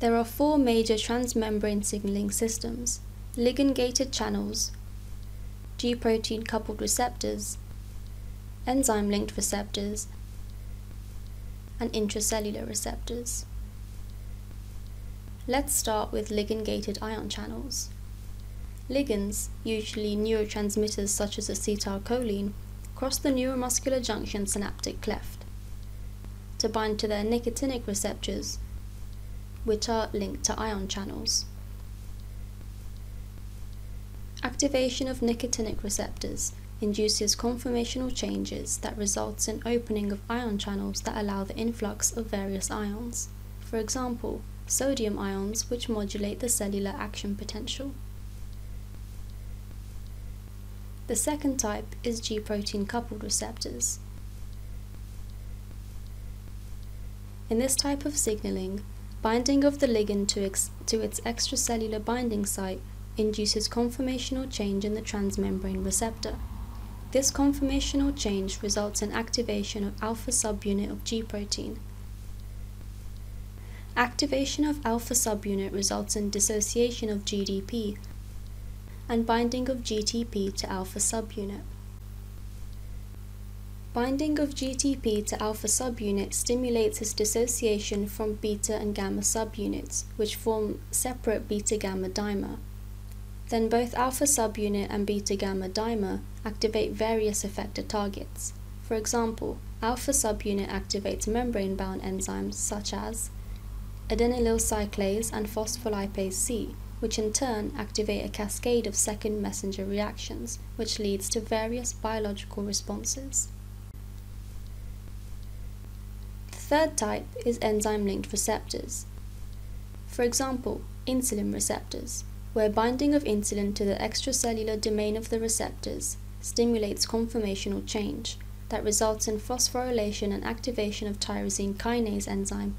There are four major transmembrane signaling systems ligand gated channels, G protein coupled receptors, enzyme linked receptors, and intracellular receptors. Let's start with ligand gated ion channels. Ligands, usually neurotransmitters such as acetylcholine, cross the neuromuscular junction synaptic cleft to bind to their nicotinic receptors, which are linked to ion channels. Activation of nicotinic receptors induces conformational changes that results in opening of ion channels that allow the influx of various ions. For example, sodium ions which modulate the cellular action potential. The second type is G protein coupled receptors. In this type of signaling, binding of the ligand to, to its extracellular binding site induces conformational change in the transmembrane receptor. This conformational change results in activation of alpha subunit of G protein. Activation of alpha subunit results in dissociation of GDP and binding of GTP to alpha subunit. Binding of GTP to alpha subunit stimulates its dissociation from beta and gamma subunits, which form separate beta gamma dimer. Then both alpha subunit and beta gamma dimer activate various effector targets. For example, alpha subunit activates membrane bound enzymes such as adenylyl cyclase and phospholipase C, which in turn activate a cascade of second messenger reactions, which leads to various biological responses. The third type is enzyme linked receptors. For example, insulin receptors, where binding of insulin to the extracellular domain of the receptors stimulates conformational change that results in phosphorylation and activation of tyrosine kinase enzyme,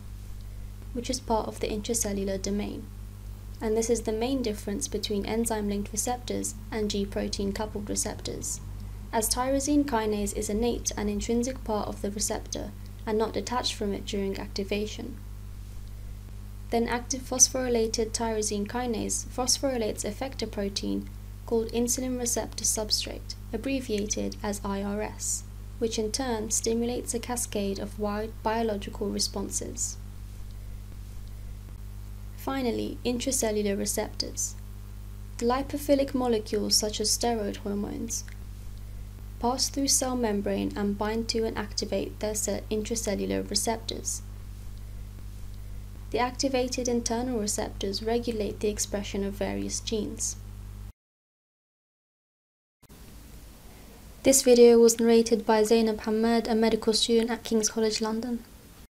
which is part of the intracellular domain and this is the main difference between enzyme-linked receptors and G-protein coupled receptors, as tyrosine kinase is innate and intrinsic part of the receptor and not detached from it during activation. Then active phosphorylated tyrosine kinase phosphorylates effector protein called insulin receptor substrate, abbreviated as IRS, which in turn stimulates a cascade of wide biological responses. Finally, intracellular receptors. Lipophilic molecules such as steroid hormones pass through cell membrane and bind to and activate their intracellular receptors. The activated internal receptors regulate the expression of various genes. This video was narrated by Zainab Hamad, a medical student at King's College London.